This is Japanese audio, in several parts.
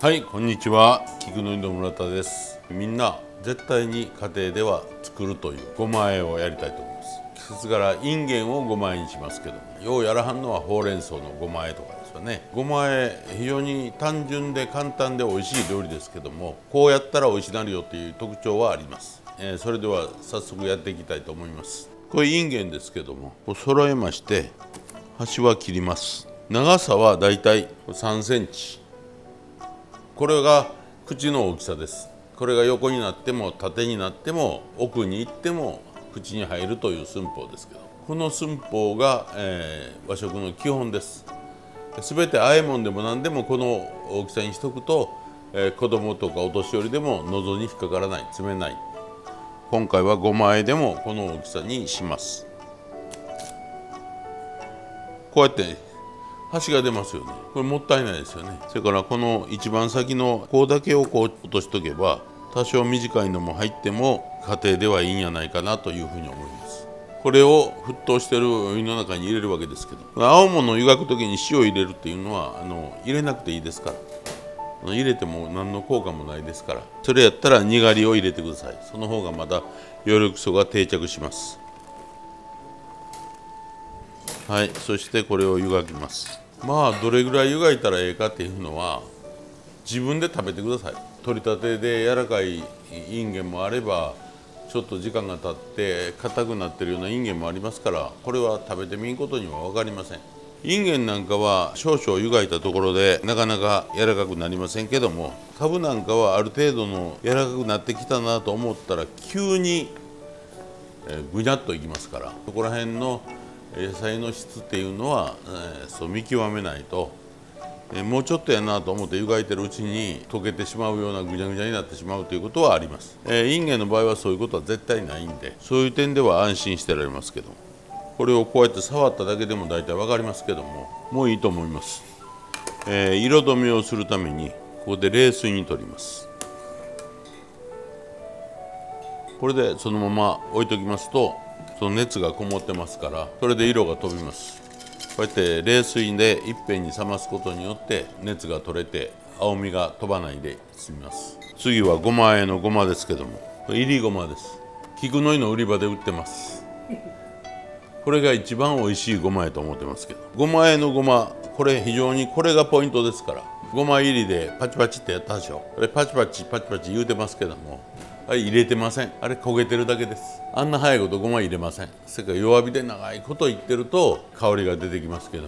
はいこんにちは。菊の井戸村田です。みんな絶対に家庭では作るというごま和えをやりたいと思います。季節柄インゲンをごま和えにしますけどもようやらはんのはほうれん草のごま和えとかですよね。ごま和え非常に単純で簡単で美味しい料理ですけどもこうやったら美味しくなるよっていう特徴はあります、えー、それでは早速やっていきたいと思います。これインゲンですけどもこう揃えまして端は切ります。長さはだいたい3センチ。これが口の大きさです。これが横になっても縦になっても奥に行っても口に入るという寸法ですけど。この寸法が、えー、和食の基本です。全て和え物でも何でもこの大きさにしとくと、えー、子供とかお年寄りでも喉に引っかからない詰めない。今回は5枚でもこの大きさにします。こうやって端が出ますよね。これもったいないですよね。それからこの一番先のこうだけをこう落としとけば多少短いのも入っても家庭ではいいんやないかなというふうに思います。これを沸騰してるお湯の中に入れるわけですけど青物を湯がく時に塩を入れるっていうのはあの入れなくていいですから。入れても何の効果もないですから。それやったらにがりを入れてください。その方がまだ葉緑素が定着します。はい。そしてこれを湯がきます。まあどれぐらい湯がいたらええかっていうのは自分で食べてください。取りたてで柔らかいインゲンもあればちょっと時間が経って硬くなってるようなインゲンもありますからこれは食べてみんことには分かりません。インゲンなんかは少々湯がいたところでなかなか柔らかくなりませんけどもカブなんかはある程度の柔らかくなってきたなと思ったら急にぐにゃっといきますからそこら辺の野菜の質っていうのは、えー、そう見極めないと、えー、もうちょっとやなと思って湯がいてるうちに溶けてしまうようなぐちゃぐちゃになってしまうということはあります、えー、インゲンの場合はそういうことは絶対ないんでそういう点では安心してられますけどこれをこうやって触っただけでも大体分かりますけどももういいと思います、えー、色止めをするためにここで冷水に取ります。これでそのまま置いときますとその熱がこもってますからそれで色が飛びます。こうやって冷水でいっぺんに冷ますことによって熱が取れて青みが飛ばないで済みます。次はごまあえのごまですけどもいりごまです。菊の井の売り場で売ってます。これが一番美味しいごまやと思ってますけどごまえのごまこれ非常にこれがポイントですからごま入りでパチパチってやったでしょ。これパチパチパチパチ言うてますけどもはい入れてません。あれ焦げてるだけです。あんな早いことごま入れません。それから弱火で長いこと言ってると香りが出てきますけど。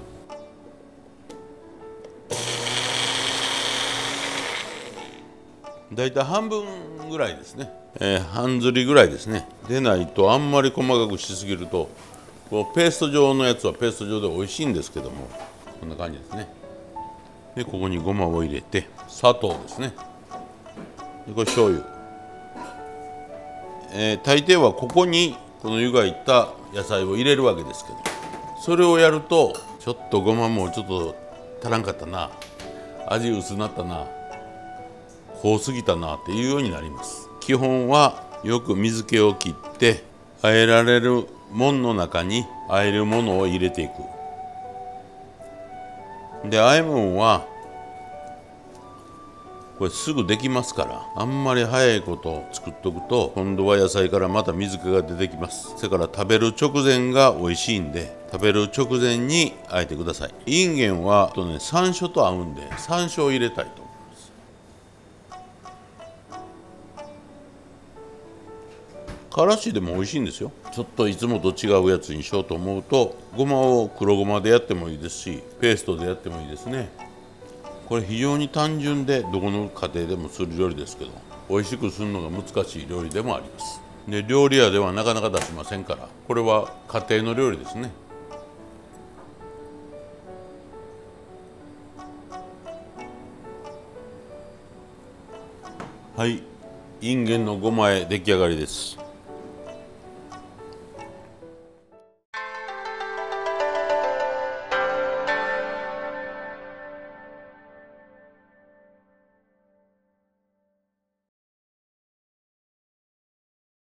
大体半分ぐらいですね、えー、半ずりぐらいですね。でないとあんまり細かくしすぎるとこうペースト状のやつはペースト状で美味しいんですけども。こんな感じですね。でここにごまを入れて砂糖ですね。でこれ醤油。えー、大抵はここにこの湯がいた野菜を入れるわけですけどそれをやるとちょっとごまもちょっと足らんかったな味薄なったな濃すぎたなっていうようになります。基本はよく水気を切って和えられるもんの中に和えるものを入れていく。で和え物はこれすぐできますからあんまり早いこと作っとくと今度は野菜からまた水気が出てきます。それから食べる直前が美味しいんで食べる直前にあえてください。インゲンはとね山椒と合うんで山椒を入れたいと思います。からしでも美味しいんですよ。ちょっといつもと違うやつにしようと思うとごまを黒ごまでやってもいいですしペーストでやってもいいですね。これ非常に単純でどこの家庭でもする料理ですけど美味しくするのが難しい料理でもあります。で料理屋ではなかなか出しませんからこれは家庭の料理ですね。はい。インゲンのごまえ出来上がりです。